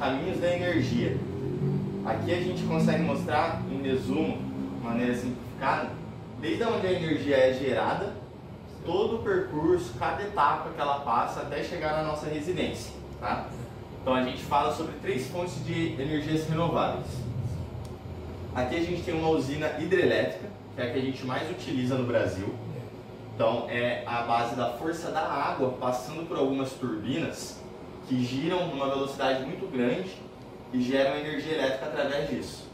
caminhos da energia. Aqui a gente consegue mostrar, em resumo, de maneira simplificada, desde onde a energia é gerada, todo o percurso, cada etapa que ela passa até chegar na nossa residência. Tá? Então a gente fala sobre três fontes de energias renováveis. Aqui a gente tem uma usina hidrelétrica, que é a que a gente mais utiliza no Brasil. Então é a base da força da água passando por algumas turbinas que giram numa velocidade muito grande e geram energia elétrica através disso.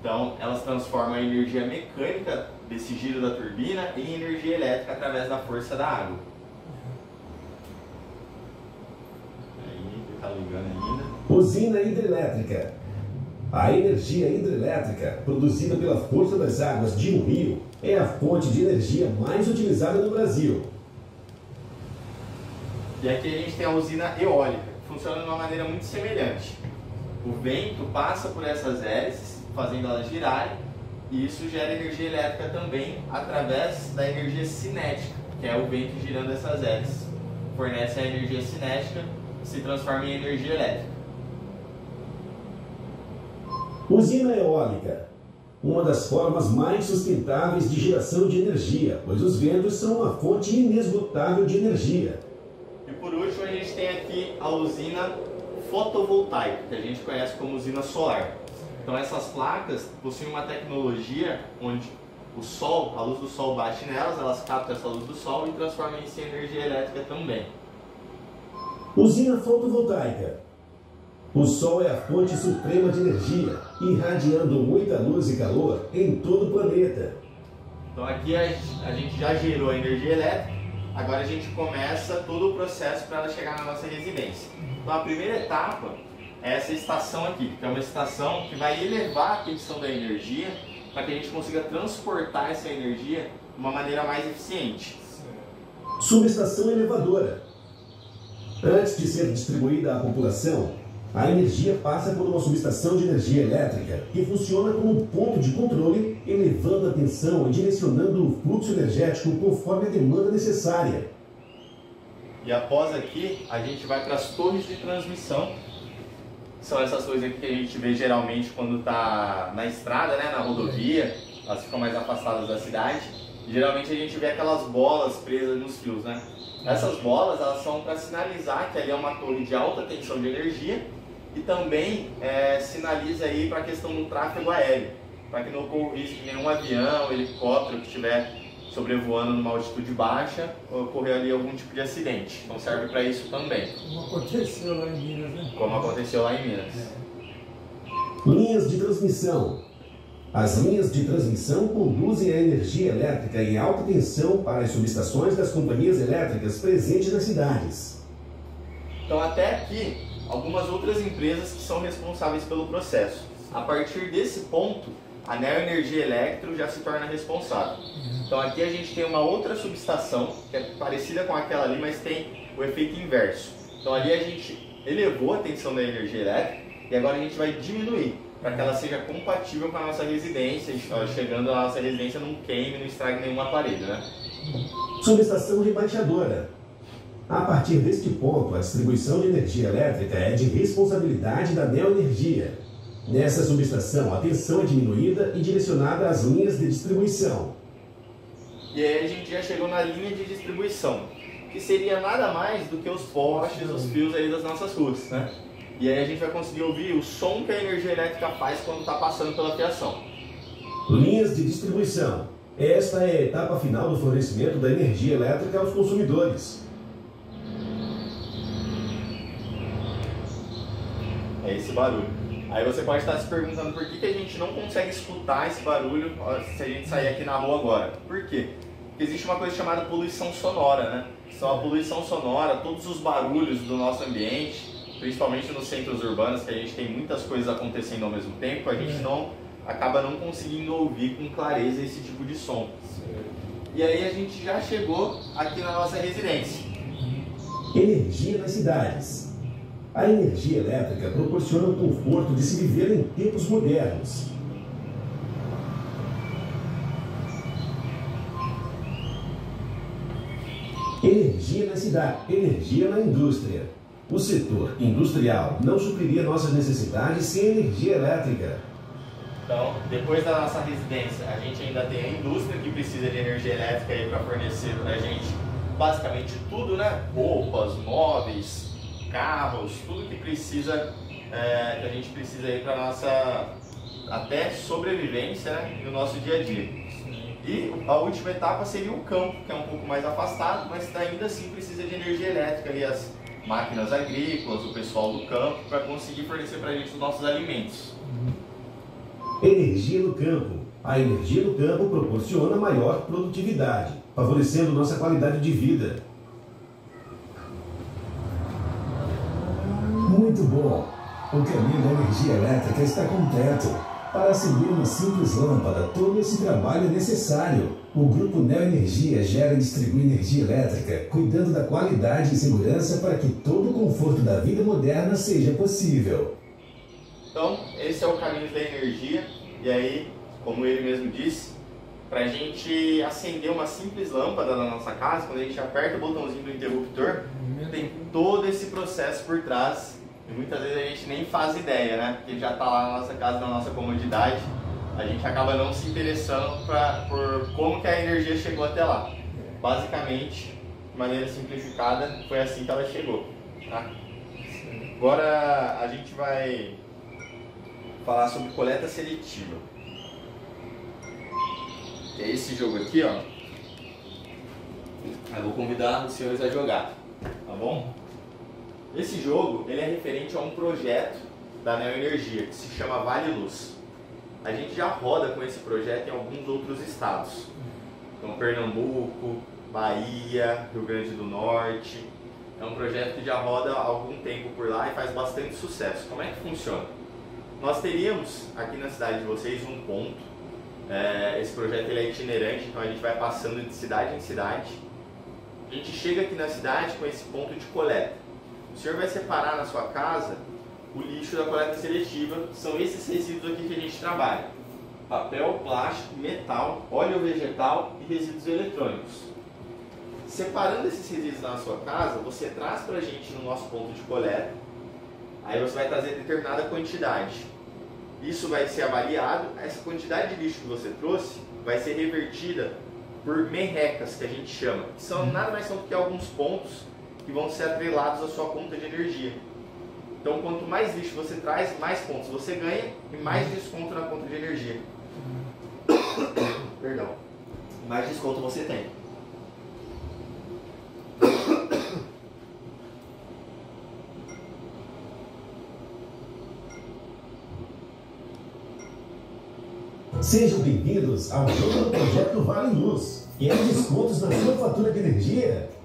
Então elas transformam a energia mecânica desse giro da turbina em energia elétrica através da força da água. Aí, tá ligando ainda. Usina hidrelétrica. A energia hidrelétrica, produzida pela força das águas de um rio, é a fonte de energia mais utilizada no Brasil. E aqui a gente tem a usina eólica, funciona de uma maneira muito semelhante. O vento passa por essas hélices, fazendo elas girarem, e isso gera energia elétrica também através da energia cinética, que é o vento girando essas hélices. Fornece a energia cinética, se transforma em energia elétrica. Usina eólica. Uma das formas mais sustentáveis de geração de energia, pois os ventos são uma fonte inesgotável de energia. Por último, a gente tem aqui a usina fotovoltaica, que a gente conhece como usina solar. Então essas placas possuem uma tecnologia onde o sol, a luz do sol bate nelas, elas captam essa luz do sol e transformam isso em energia elétrica também. Usina fotovoltaica. O Sol é a fonte suprema de energia, irradiando muita luz e calor em todo o planeta. Então aqui a gente já gerou a energia elétrica, agora a gente começa todo o processo para ela chegar na nossa residência. Então a primeira etapa é essa estação aqui, que é uma estação que vai elevar a tensão da energia para que a gente consiga transportar essa energia de uma maneira mais eficiente. Subestação elevadora. Antes de ser distribuída à população, a energia passa por uma subestação de energia elétrica que funciona como ponto de controle, elevando a tensão e direcionando o fluxo energético conforme a demanda necessária. E após aqui, a gente vai para as torres de transmissão. São essas torres aqui que a gente vê geralmente quando está na estrada, né, na rodovia. Elas ficam mais afastadas da cidade. Geralmente a gente vê aquelas bolas presas nos fios, né? Essas bolas elas são para sinalizar que ali é uma torre de alta tensão de energia e também é, sinaliza aí para a questão do tráfego aéreo, para que não ocorra risco de nenhum avião, helicóptero que estiver sobrevoando numa altitude baixa ocorrer ali algum tipo de acidente. Então serve para isso também. Como aconteceu lá em Minas, né? Como aconteceu lá em Minas. Linhas de transmissão. As linhas de transmissão conduzem a energia elétrica em alta tensão para as subestações das companhias elétricas presentes nas cidades. Então até aqui algumas outras empresas que são responsáveis pelo processo. A partir desse ponto, a Neo Energia Electro já se torna responsável. Então aqui a gente tem uma outra subestação que é parecida com aquela ali, mas tem o efeito inverso. Então ali a gente elevou a tensão da energia elétrica e agora a gente vai diminuir para que ela seja compatível com a nossa residência, chegando a nossa residência não queime, não estrague nenhum aparelho, né? Subestação rebaixadora. A partir deste ponto, a distribuição de energia elétrica é de responsabilidade da Neoenergia. Nessa subestação, a tensão é diminuída e direcionada às linhas de distribuição. E aí a gente já chegou na linha de distribuição, que seria nada mais do que os postes, os fios aí das nossas ruas, né? E aí a gente vai conseguir ouvir o som que a energia elétrica faz quando está passando pela fiação. Linhas de distribuição. Esta é a etapa final do fornecimento da energia elétrica aos consumidores. É esse barulho. Aí você pode estar se perguntando por que, que a gente não consegue escutar esse barulho se a gente sair aqui na rua agora. Por quê? Porque existe uma coisa chamada poluição sonora, né? São a poluição sonora, todos os barulhos do nosso ambiente, principalmente nos centros urbanos, que a gente tem muitas coisas acontecendo ao mesmo tempo, a gente não acaba não conseguindo ouvir com clareza esse tipo de som. E aí a gente já chegou aqui na nossa residência. Energia nas cidades. A energia elétrica proporciona o conforto de se viver em tempos modernos. Energia na cidade, energia na indústria. O setor industrial não supriria nossas necessidades sem energia elétrica. Então, depois da nossa residência, a gente ainda tem a indústria que precisa de energia elétrica para fornecer para a gente basicamente tudo, né? Roupas, móveis, carros, tudo que precisa, é, que a gente precisa aí para nossa até sobrevivência né? no nosso dia a dia. E a última etapa seria o campo, que é um pouco mais afastado, mas ainda assim precisa de energia elétrica ali, as máquinas agrícolas, o pessoal do campo, para conseguir fornecer para a gente os nossos alimentos. Energia no campo. A energia no campo proporciona maior produtividade, favorecendo nossa qualidade de vida. Muito bom! O caminho da energia elétrica está completo. Para acender uma simples lâmpada, todo esse trabalho é necessário. O Grupo Neoenergia gera e distribui energia elétrica, cuidando da qualidade e segurança para que todo o conforto da vida moderna seja possível. Então, esse é o caminho da energia. E aí, como ele mesmo disse, para a gente acender uma simples lâmpada na nossa casa, quando a gente aperta o botãozinho do interruptor, tem todo esse processo por trás e muitas vezes a gente nem faz ideia, né? Porque já está lá na nossa casa, na nossa comodidade, a gente acaba não se interessando pra, por como que a energia chegou até lá. Basicamente, de maneira simplificada, foi assim que ela chegou. Tá? Agora a gente vai falar sobre coleta seletiva. Que é esse jogo aqui, ó. Eu vou convidar os senhores a jogar, tá bom? Esse jogo ele é referente a um projeto da Neoenergia que se chama Vale Luz. A gente já roda com esse projeto em alguns outros estados. Então Pernambuco, Bahia, Rio Grande do Norte. É um projeto que já roda há algum tempo por lá e faz bastante sucesso. Como é que funciona? Nós teríamos aqui na cidade de vocês um ponto. É, esse projeto ele é itinerante, então a gente vai passando de cidade em cidade. A gente chega aqui na cidade com esse ponto de coleta. O senhor vai separar na sua casa o lixo da coleta seletiva, são esses resíduos aqui que a gente trabalha. Papel, plástico, metal, óleo vegetal e resíduos eletrônicos. Separando esses resíduos na sua casa, você traz para a gente no nosso ponto de coleta, aí você vai trazer determinada quantidade. Isso vai ser avaliado, essa quantidade de lixo que você trouxe vai ser revertida por merrecas, que a gente chama, que são nada mais são do que alguns pontos que vão ser atrelados à sua conta de energia. Então, quanto mais lixo você traz, mais pontos você ganha e mais desconto na conta de energia. Perdão. Mais desconto você tem. Sejam bem-vindos ao jogo do projeto Vale Luz. Quer descontos na sua fatura de energia?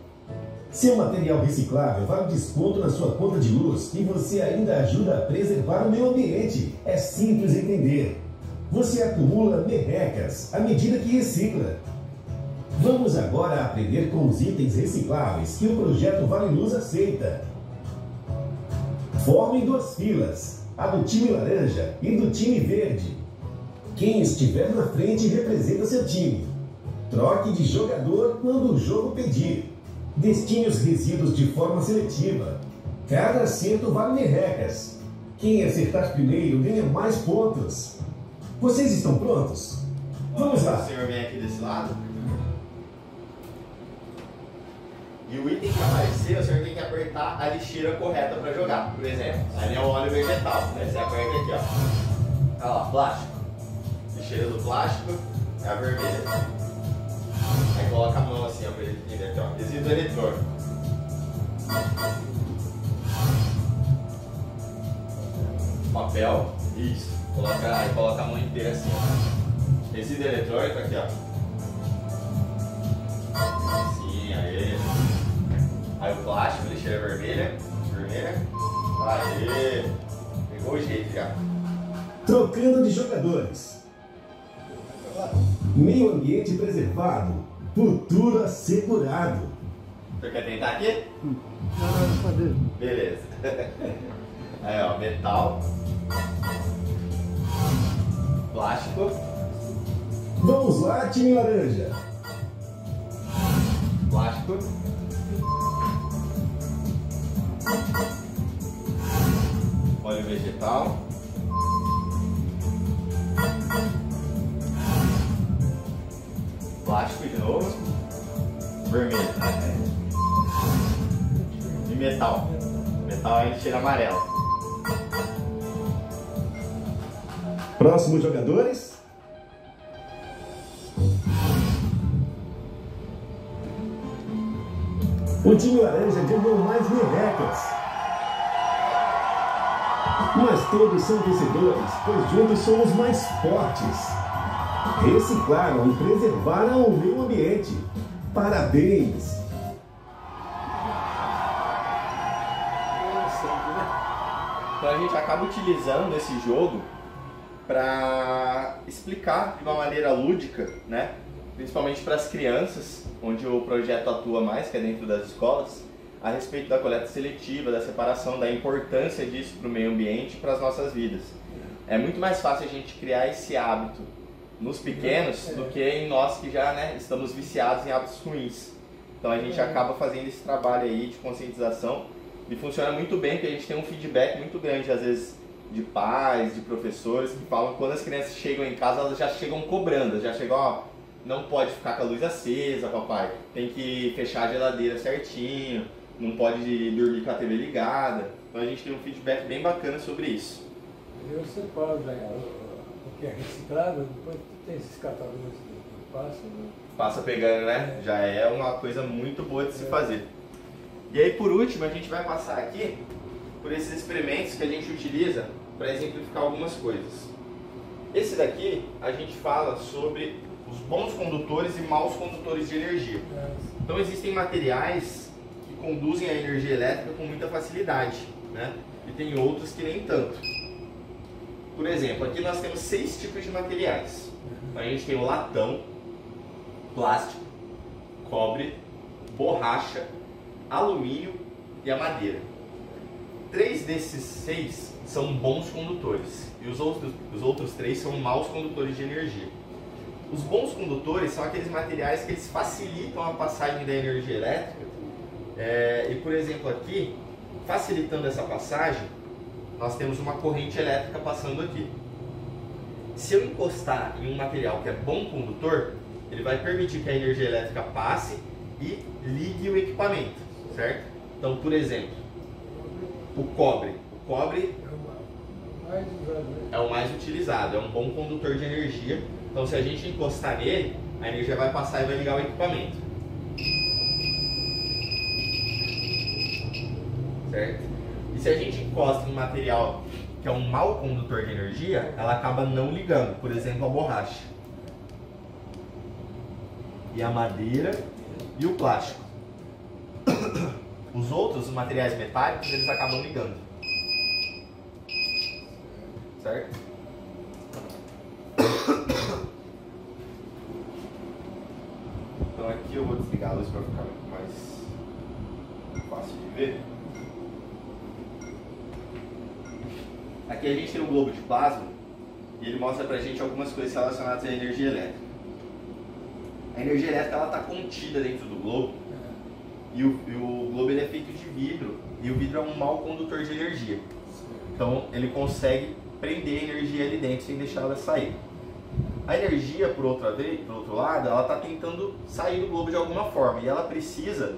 Seu material reciclável vale desconto na sua conta de luz e você ainda ajuda a preservar o meio ambiente. É simples entender. Você acumula merrecas à medida que recicla. Vamos agora aprender com os itens recicláveis que o projeto Vale Luz aceita. Formem duas filas, a do time laranja e do time verde. Quem estiver na frente representa seu time. Troque de jogador quando o jogo pedir. Destine os resíduos de forma seletiva. Cada acerto vale merrecas. Quem acertar primeiro ganha mais pontos. Vocês estão prontos? Vamos lá. O senhor vem aqui desse lado. E o item que aparecer, o senhor tem que apertar a lixeira correta para jogar. Por exemplo, ali é o óleo vegetal. Aí você aperta aqui, ó. Olha lá, plástico. Lixeira do plástico é a vermelha. Aí coloca a mão assim, ó, pra ele entender aqui, ó. Resíduo eletrônico. Papel, isso. Coloca, aí coloca a mão inteira assim, ó. Resíduo eletrônico aqui, ó. Sim, aí. Aí o plástico, lixeira vermelha. Vermelha. Aê! Pegou o jeito já. Trocando de jogadores. Meio ambiente preservado, Futuro assegurado. Você quer tentar aqui? Hum. Ah, Beleza. Aí, ó, metal. Plástico. Vamos lá, time laranja. Plástico. Óleo vegetal. Plástico de novo. Vermelho. E metal. Metal gente tira amarelo. Próximos jogadores. O time laranja ganhou mais merecas. Mas todos são vencedores, pois juntos somos mais fortes. Reciclaram e preservaram o meio ambiente. Parabéns! Então a gente acaba utilizando esse jogo para explicar de uma maneira lúdica, né? principalmente para as crianças, onde o projeto atua mais, que é dentro das escolas, a respeito da coleta seletiva, da separação, da importância disso para o meio ambiente e para as nossas vidas. É muito mais fácil a gente criar esse hábito nos pequenos do que em nós que já né, estamos viciados em hábitos ruins. Então a gente acaba fazendo esse trabalho aí de conscientização e funciona muito bem, porque a gente tem um feedback muito grande, às vezes, de pais, de professores, que falam que quando as crianças chegam em casa, elas já chegam cobrando, já chegam, ó, não pode ficar com a luz acesa, papai, tem que fechar a geladeira certinho, não pode dormir com a TV ligada. Então a gente tem um feedback bem bacana sobre isso. Eu separo o que é reciclável, depois tem esses catadores que passam. Né? Passa pegando, né? Já é uma coisa muito boa de se fazer. E aí, por último, a gente vai passar aqui por esses experimentos que a gente utiliza para exemplificar algumas coisas. Esse daqui, a gente fala sobre os bons condutores e maus condutores de energia. Então, existem materiais que conduzem a energia elétrica com muita facilidade, né? E tem outros que nem tanto. Por exemplo, aqui nós temos seis tipos de materiais. A gente tem o latão, plástico, cobre, borracha, alumínio e a madeira. Três desses seis são bons condutores e os outros, os outros três são maus condutores de energia. Os bons condutores são aqueles materiais que eles facilitam a passagem da energia elétrica. É, e por exemplo aqui, facilitando essa passagem, nós temos uma corrente elétrica passando aqui. Se eu encostar em um material que é bom condutor, ele vai permitir que a energia elétrica passe e ligue o equipamento certo? Então, por exemplo, o cobre. O cobre é o mais utilizado, é um bom condutor de energia. Então, se a gente encostar nele, a energia vai passar e vai ligar o equipamento. Certo? Se a gente encosta em um material que é um mau condutor de energia, ela acaba não ligando. Por exemplo, a borracha. E a madeira e o plástico. Os outros, os materiais metálicos, eles acabam ligando. Certo? Então aqui eu vou desligar a luz para ficar mais fácil de ver. Aqui a gente tem um globo de plasma e ele mostra pra gente algumas coisas relacionadas à energia elétrica. A energia elétrica ela está contida dentro do globo e o, e o globo ele é feito de vidro e o vidro é um mau condutor de energia. Então ele consegue prender energia ali dentro sem deixar ela sair. A energia, por, outra vez, por outro lado, ela está tentando sair do globo de alguma forma e ela precisa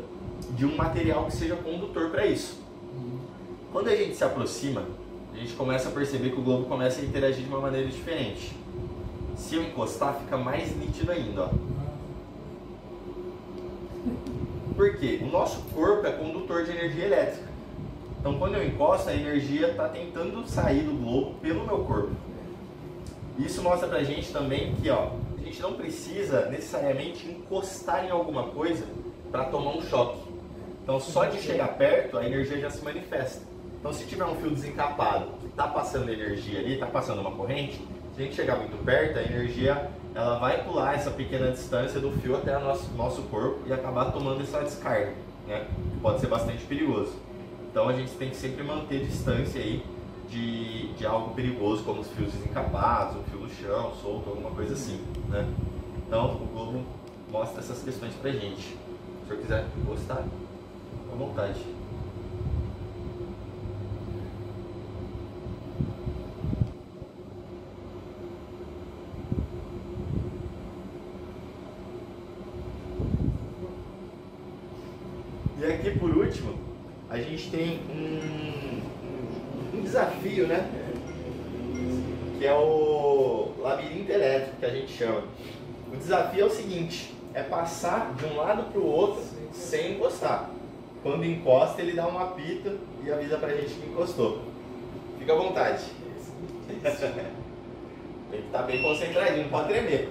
de um material que seja condutor para isso. Quando a gente se aproxima, a gente começa a perceber que o globo começa a interagir de uma maneira diferente. Se eu encostar, fica mais nítido ainda. Ó. Por quê? O nosso corpo é condutor de energia elétrica. Então, quando eu encosto, a energia está tentando sair do globo pelo meu corpo. Isso mostra pra gente também que ó, a gente não precisa necessariamente encostar em alguma coisa para tomar um choque. Então, só de chegar perto, a energia já se manifesta. Então, se tiver um fio desencapado que está passando energia ali, está passando uma corrente, se a gente chegar muito perto, a energia ela vai pular essa pequena distância do fio até o nosso, nosso corpo e acabar tomando essa descarga, né? Que pode ser bastante perigoso. Então a gente tem que sempre manter distância aí de, de algo perigoso, como os fios desencapados, um fio no chão, solto, alguma coisa assim, né? Então o Globo mostra essas questões pra gente. Se o senhor quiser gostar, à vontade. E aqui por último, a gente tem um, um desafio, né? Que é o labirinto elétrico que a gente chama. O desafio é o seguinte, é passar de um lado para o outro sem encostar. Quando encosta, ele dá um apito e avisa pra gente que encostou. Fica à vontade. Tem que estar bem concentradinho, não pode tremer.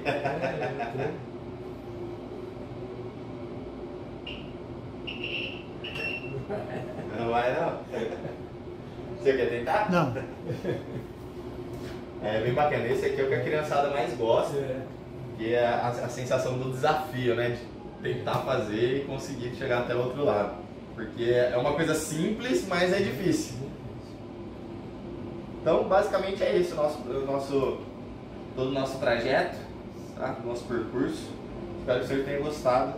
Não vai não? Você quer tentar? Não. É bem bacana. Esse aqui é o que a criançada mais gosta, É. que é a, a sensação do desafio, né? De tentar fazer e conseguir chegar até o outro lado. Porque é uma coisa simples, mas é difícil. Então, basicamente é isso o nosso, o nosso, todo o nosso trajeto, tá? O nosso percurso. Espero que vocês tenham gostado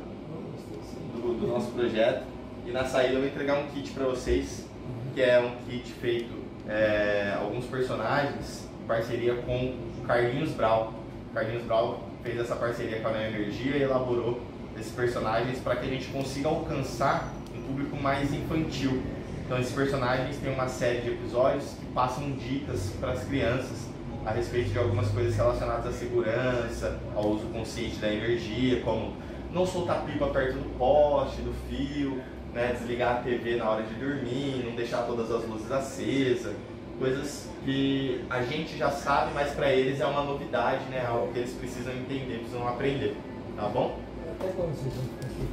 do, do nosso projeto. E na saída eu vou entregar um kit para vocês, que é um kit feito é, alguns personagens em parceria com o Carlinhos Brau. O Carlinhos Brau fez essa parceria com a Neo Energia e elaborou esses personagens para que a gente consiga alcançar um público mais infantil. Então esses personagens têm uma série de episódios que passam dicas para as crianças a respeito de algumas coisas relacionadas à segurança, ao uso consciente da energia, como não soltar pipa perto do poste, do fio, né, desligar a TV na hora de dormir, não deixar todas as luzes acesas, coisas que a gente já sabe, mas para eles é uma novidade, né, algo que eles precisam entender, precisam aprender, tá bom? Aqui?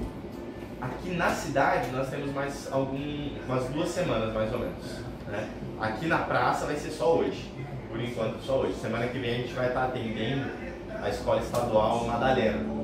Aqui na cidade nós temos mais algum, umas duas semanas mais ou menos. Né? Aqui na praça vai ser só hoje. Por enquanto só hoje. Semana que vem a gente vai estar atendendo a escola estadual Madalena.